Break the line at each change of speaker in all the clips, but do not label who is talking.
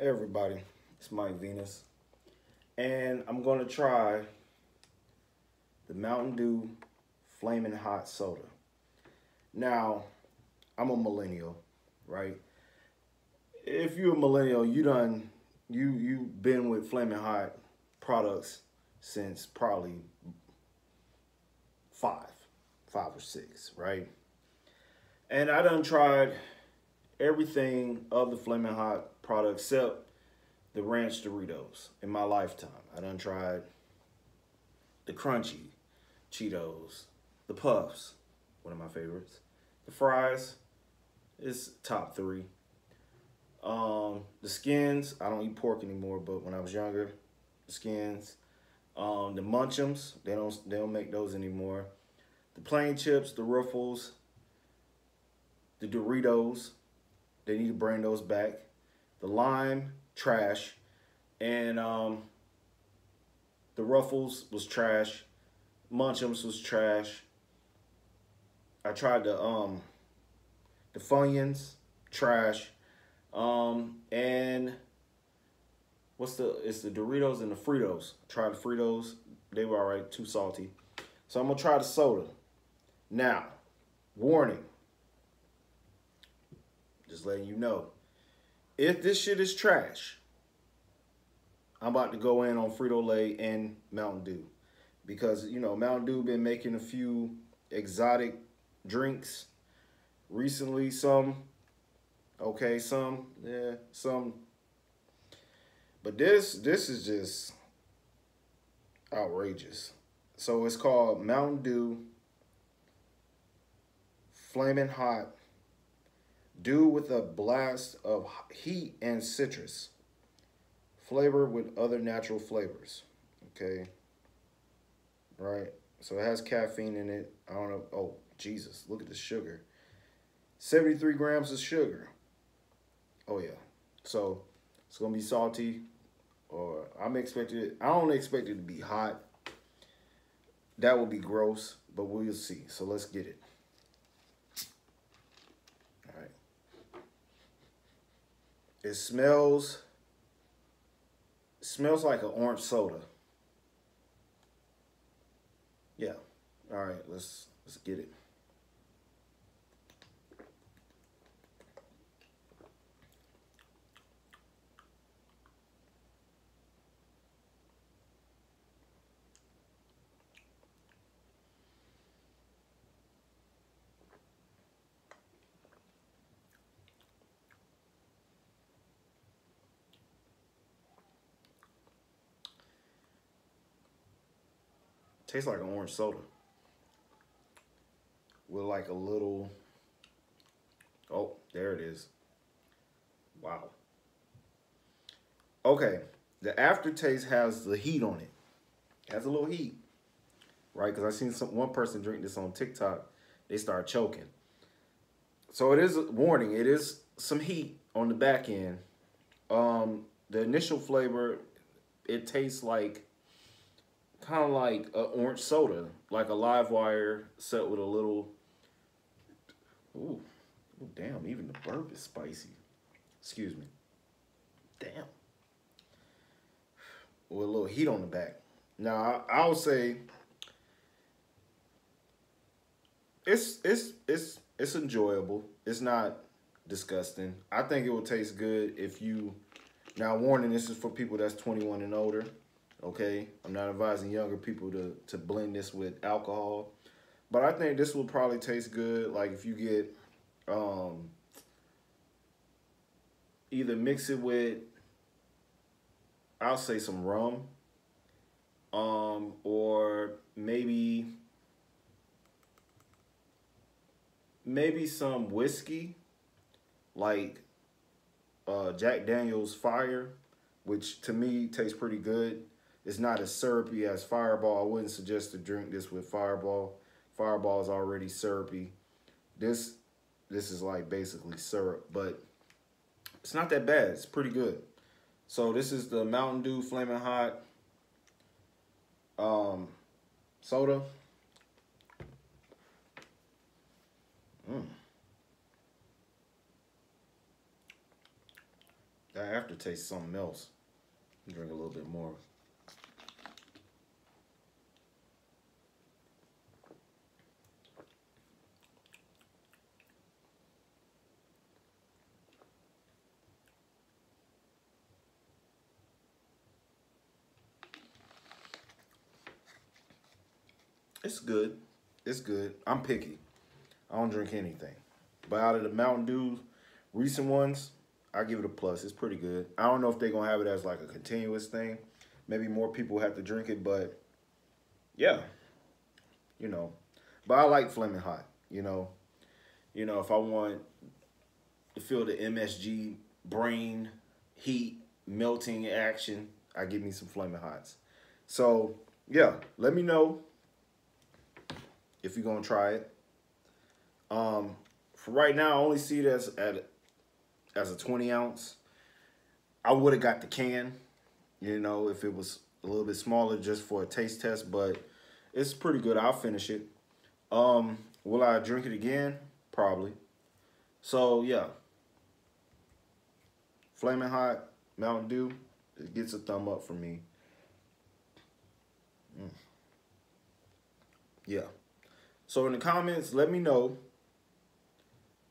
Hey everybody, it's Mike Venus, and I'm gonna try the Mountain Dew Flaming Hot Soda. Now, I'm a millennial, right? If you're a millennial, you done you you've been with Flaming Hot products since probably five, five or six, right? And I done tried everything of the Flaming Hot product except the Ranch Doritos in my lifetime. I done tried the Crunchy Cheetos, the Puffs, one of my favorites. The fries is top three. Um, the skins, I don't eat pork anymore, but when I was younger, the skins. Um, the Munchums, they don't they don't make those anymore. The plain chips, the Ruffles, the Doritos, they need to bring those back. The lime, trash. And um, the Ruffles was trash. Munchums was trash. I tried the um the Funyuns, trash. Um and what's the it's the Doritos and the Fritos. I tried the Fritos, they were alright, too salty. So I'm gonna try the soda. Now, warning. Just letting you know. If this shit is trash, I'm about to go in on Frito-Lay and Mountain Dew. Because, you know, Mountain Dew been making a few exotic drinks recently. Some, okay, some, yeah, some. But this, this is just outrageous. So it's called Mountain Dew Flaming Hot Dew with a blast of heat and citrus. Flavor with other natural flavors. Okay. Right. So it has caffeine in it. I don't know. Oh, Jesus. Look at the sugar. 73 grams of sugar. Oh, yeah. So it's going to be salty. Or I'm expecting it. I don't expect it to be hot. That would be gross. But we'll see. So let's get it. It smells it smells like an orange soda. Yeah. All right, let's let's get it. Tastes like an orange soda. With like a little, oh, there it is. Wow. Okay, the aftertaste has the heat on it. it has a little heat, right? Because I seen some one person drink this on TikTok. They start choking. So it is a warning. It is some heat on the back end. Um, the initial flavor, it tastes like kind of like an orange soda, like a live wire set with a little. Ooh, damn! Even the burp is spicy. Excuse me. Damn. With a little heat on the back. Now I, will say it's it's it's it's enjoyable. It's not disgusting. I think it will taste good if you. Now warning, this is for people that's 21 and older okay? I'm not advising younger people to, to blend this with alcohol. But I think this will probably taste good. Like if you get, um, either mix it with, I'll say some rum, um, or maybe, maybe some whiskey, like uh, Jack Daniel's Fire, which to me tastes pretty good. It's not as syrupy as Fireball. I wouldn't suggest to drink this with Fireball. Fireball is already syrupy. This this is like basically syrup, but it's not that bad. It's pretty good. So this is the Mountain Dew Flaming Hot um, soda. Mm. That aftertaste is something else. Drink a little bit more. It's good. It's good. I'm picky. I don't drink anything. But out of the Mountain Dew recent ones, I give it a plus. It's pretty good. I don't know if they're gonna have it as like a continuous thing. Maybe more people have to drink it, but yeah, you know. But I like Flaming Hot. You know, you know if I want to feel the MSG brain heat melting action, I give me some Flaming Hots. So yeah, let me know if you're gonna try it. Um, for right now, I only see it as at as a 20 ounce. I would have got the can, you know, if it was a little bit smaller just for a taste test, but it's pretty good. I'll finish it. Um, will I drink it again? Probably. So yeah. Flaming Hot Mountain Dew, it gets a thumb up for me. Mm. Yeah. So in the comments, let me know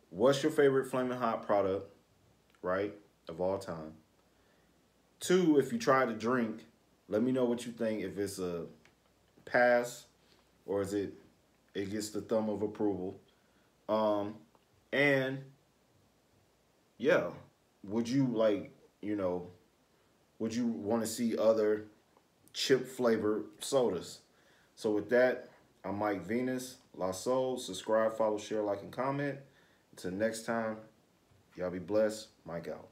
what's your favorite Flaming Hot product, right, of all time. Two, if you try to drink, let me know what you think. If it's a pass or is it it gets the thumb of approval. Um, and yeah, would you like, you know, would you want to see other chip flavored sodas? So with that, I'm Mike Venus, La Soul. Subscribe, follow, share, like, and comment. Until next time, y'all be blessed. Mike out.